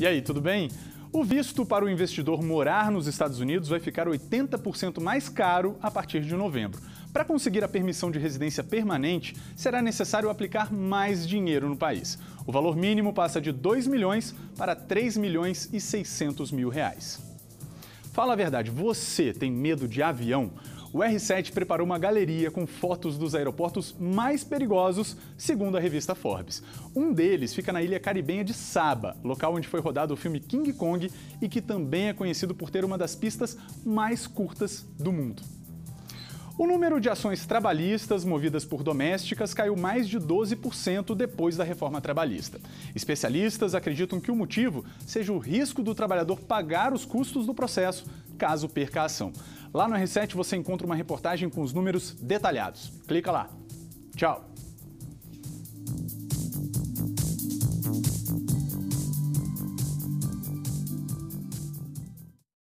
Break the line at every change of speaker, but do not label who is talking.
E aí, tudo bem? O visto para o investidor morar nos Estados Unidos vai ficar 80% mais caro a partir de novembro. Para conseguir a permissão de residência permanente, será necessário aplicar mais dinheiro no país. O valor mínimo passa de 2 milhões para 3 milhões e 600 mil reais. Fala a verdade, você tem medo de avião? O R7 preparou uma galeria com fotos dos aeroportos mais perigosos, segundo a revista Forbes. Um deles fica na ilha caribenha de Saba, local onde foi rodado o filme King Kong e que também é conhecido por ter uma das pistas mais curtas do mundo. O número de ações trabalhistas movidas por domésticas caiu mais de 12% depois da reforma trabalhista. Especialistas acreditam que o motivo seja o risco do trabalhador pagar os custos do processo caso perca a ação. Lá no R7 você encontra uma reportagem com os números detalhados. Clica lá. Tchau!